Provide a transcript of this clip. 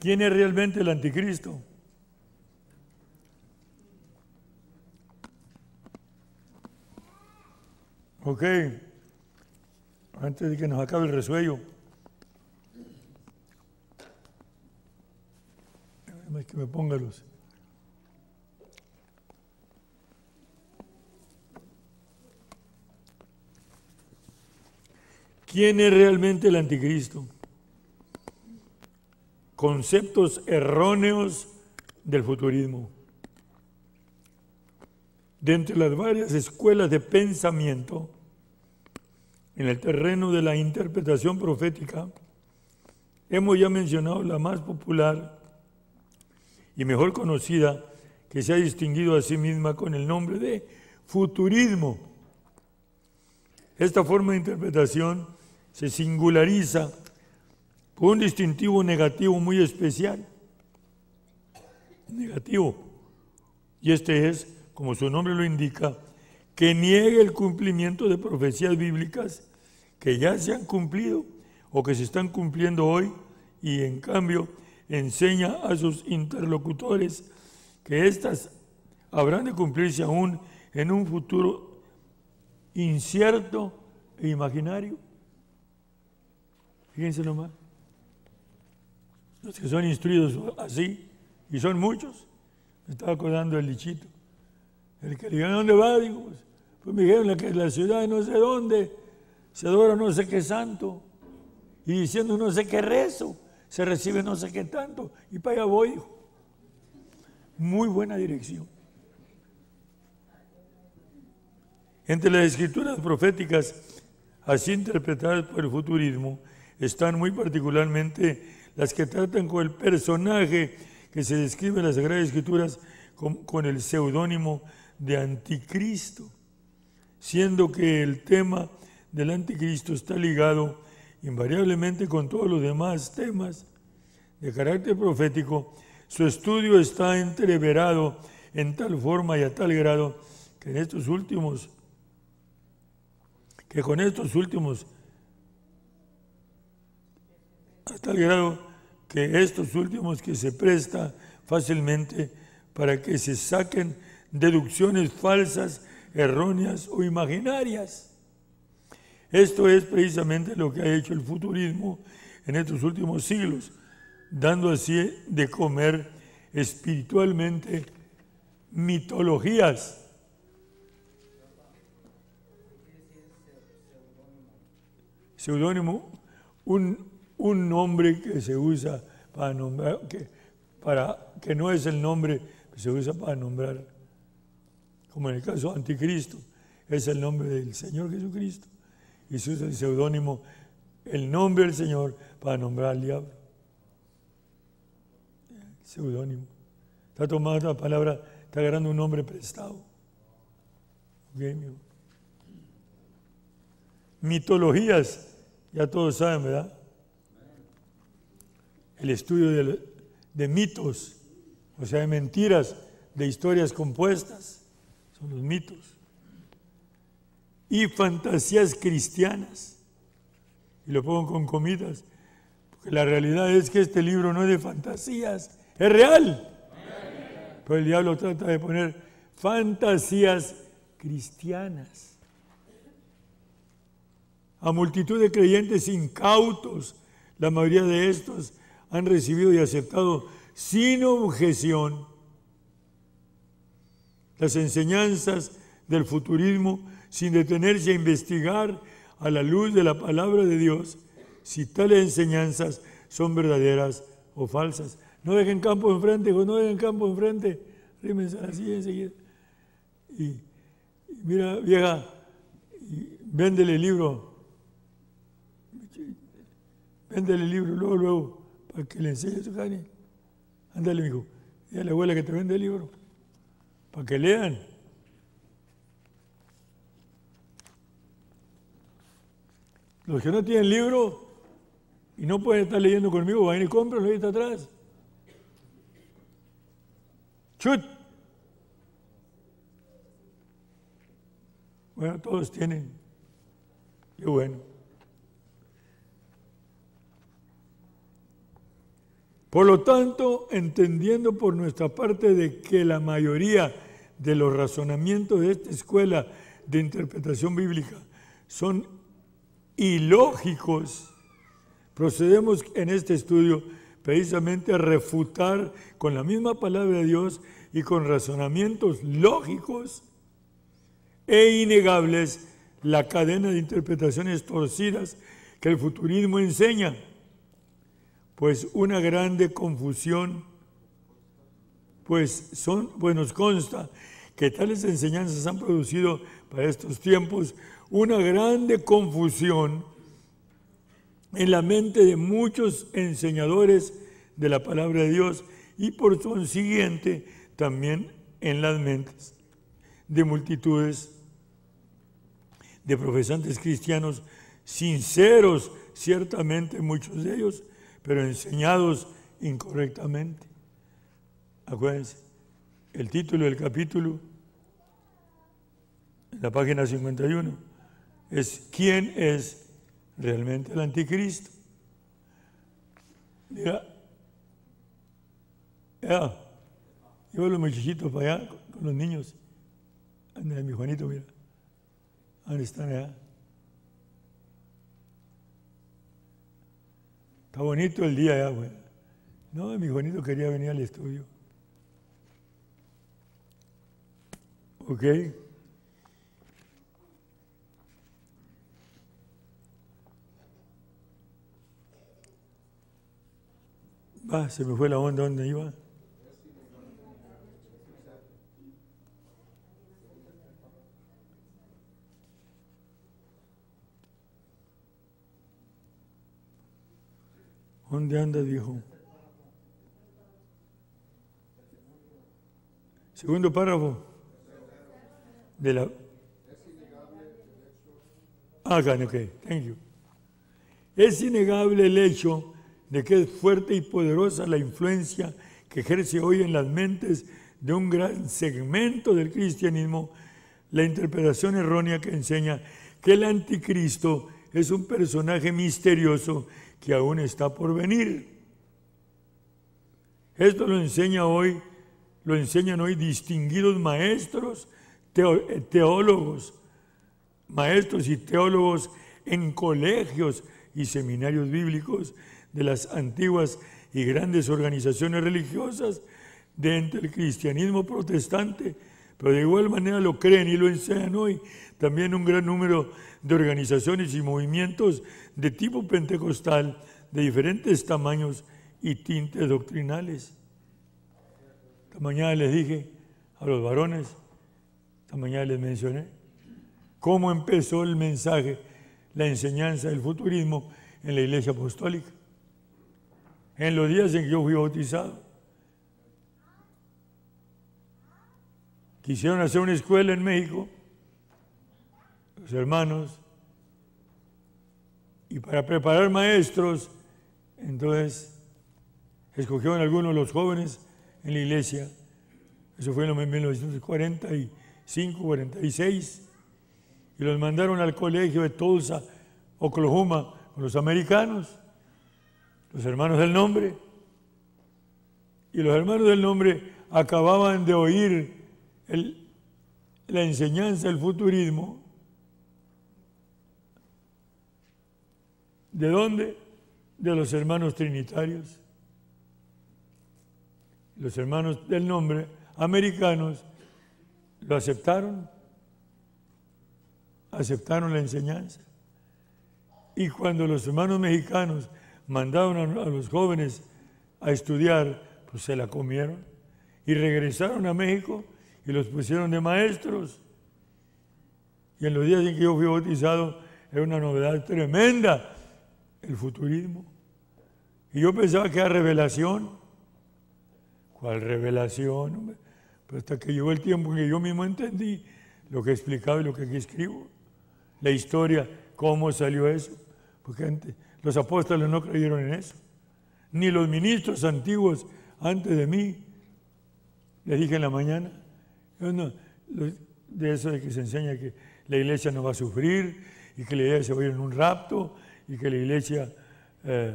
¿Quién es realmente el anticristo? Ok, antes de que nos acabe el resuello, que me ponga luz. ¿Quién es realmente el anticristo? Conceptos erróneos del futurismo. De entre las varias escuelas de pensamiento en el terreno de la interpretación profética, hemos ya mencionado la más popular y mejor conocida, que se ha distinguido a sí misma con el nombre de futurismo. Esta forma de interpretación se singulariza un distintivo negativo muy especial. Negativo. Y este es, como su nombre lo indica, que niegue el cumplimiento de profecías bíblicas que ya se han cumplido o que se están cumpliendo hoy y en cambio enseña a sus interlocutores que éstas habrán de cumplirse aún en un futuro incierto e imaginario. Fíjense nomás. Los que son instruidos así, y son muchos, me estaba acordando del lichito. El que le dijo, ¿dónde va? Digo, pues, pues, me dijeron que la ciudad no sé dónde se adora no sé qué santo y diciendo no sé qué rezo se recibe no sé qué tanto y para allá voy. Muy buena dirección. Entre las escrituras proféticas así interpretadas por el futurismo están muy particularmente las que tratan con el personaje que se describe en las Sagradas Escrituras con, el seudónimo de Anticristo, siendo que el tema del Anticristo está ligado invariablemente con todos los demás temas de carácter profético, su estudio está entreverado en tal forma y a tal grado que en estos últimos, que con estos últimos, a tal grado que estos últimos que se presta fácilmente para que se saquen deducciones falsas, erróneas o imaginarias. Esto es precisamente lo que ha hecho el futurismo en estos últimos siglos, dando así de comer espiritualmente mitologías. Seudónimo, un, un, nombre que se usa para nombrar, que, para, que no es el nombre que se usa para nombrar, como en el caso Anticristo, es el nombre del Señor Jesucristo y se usa el seudónimo, el nombre del Señor para nombrar al diablo. Seudónimo. Está tomando la palabra, está agarrando un nombre prestado. Mitologías, ya todos saben, ¿verdad? El estudio de, mitos, o sea, de mentiras, de historias compuestas, son los mitos y fantasías cristianas. Y lo pongo con comidas, porque la realidad es que este libro no es de fantasías, es real. Pero el diablo trata de poner fantasías cristianas. A multitud de creyentes incautos, la mayoría de estos han recibido y aceptado sin objeción las enseñanzas del futurismo sin detenerse a investigar a la luz de la palabra de Dios si tales enseñanzas son verdaderas o falsas. No dejen campo enfrente, no dejen campo enfrente, rímense así enseguida. Y, y mira, vieja, véndele el libro, véndele el libro luego, luego, para que le enseñe su cani. Ándale, hijo, y a la abuela que te vende el libro, para que lean. Los que no tienen libro y no pueden estar leyendo conmigo, vayan y compren, ahí está atrás. Chut. Bueno, todos tienen. Qué bueno. Por lo tanto, entendiendo por nuestra parte de que la mayoría de los razonamientos de esta escuela de interpretación bíblica son ilógicos, procedemos en este estudio precisamente a refutar con la misma palabra de Dios y con razonamientos lógicos e innegables la cadena de interpretaciones torcidas que el futurismo enseña, pues una grande confusión, pues, son, pues nos consta que tales enseñanzas han producido para estos tiempos una grande confusión en la mente de muchos enseñadores de la palabra de Dios y por consiguiente también en las mentes de multitudes de profesantes cristianos sinceros, ciertamente muchos de ellos, pero enseñados incorrectamente. Acuérdense, el título del capítulo, en la página 51, es ¿quién es realmente el anticristo? Mira, ya, llevo los muchachitos para allá con los niños. Anda, mi Juanito, mira. ¿Dónde están allá? Está bonito el día ya, güey. No, mi Juanito quería venir al estudio. ¿Ok? Va, se me fue la onda, ¿dónde iba? ¿Dónde anda, viejo? Segundo párrafo de la. Ah, ok, thank you. Es innegable el hecho de que es fuerte y poderosa la influencia que ejerce hoy en las mentes de un gran segmento del cristianismo la interpretación errónea que enseña que el anticristo es un personaje misterioso que aún está por venir. Esto lo enseña hoy, lo enseñan hoy distinguidos maestros, teólogos, maestros y teólogos en colegios y seminarios bíblicos de las antiguas y grandes organizaciones religiosas dentro del cristianismo protestante, pero de igual manera lo creen y lo enseñan hoy también un gran número de organizaciones y movimientos de tipo pentecostal de diferentes tamaños y tintes doctrinales. Esta mañana les dije a los varones, esta mañana les mencioné, cómo empezó el mensaje, la enseñanza del futurismo en la iglesia apostólica. En los días en que yo fui bautizado, quisieron hacer una escuela en México, los hermanos, y para preparar maestros, entonces escogieron algunos de los jóvenes en la iglesia, eso fue en 1945, 46, y los mandaron al colegio de Tulsa, Oklahoma, con los americanos, los hermanos del nombre, y los hermanos del nombre acababan de oír la enseñanza del futurismo ¿De dónde? De los hermanos trinitarios. Los hermanos del nombre americanos lo aceptaron, aceptaron la enseñanza. Y cuando los hermanos mexicanos mandaron a, los jóvenes a estudiar, pues se la comieron y regresaron a México los pusieron de maestros. Y en los días en que yo fui bautizado era una novedad tremenda el futurismo. Y yo pensaba que era revelación. ¿Cuál revelación? Pero hasta que llegó el tiempo en que yo mismo entendí lo que explicaba y lo que escribo. La historia, cómo salió eso. Porque los apóstoles no creyeron en eso. Ni los ministros antiguos antes de mí. Les dije en la mañana. De eso de que se enseña que la iglesia no va a sufrir y que la iglesia va a ir en un rapto y que la iglesia eh,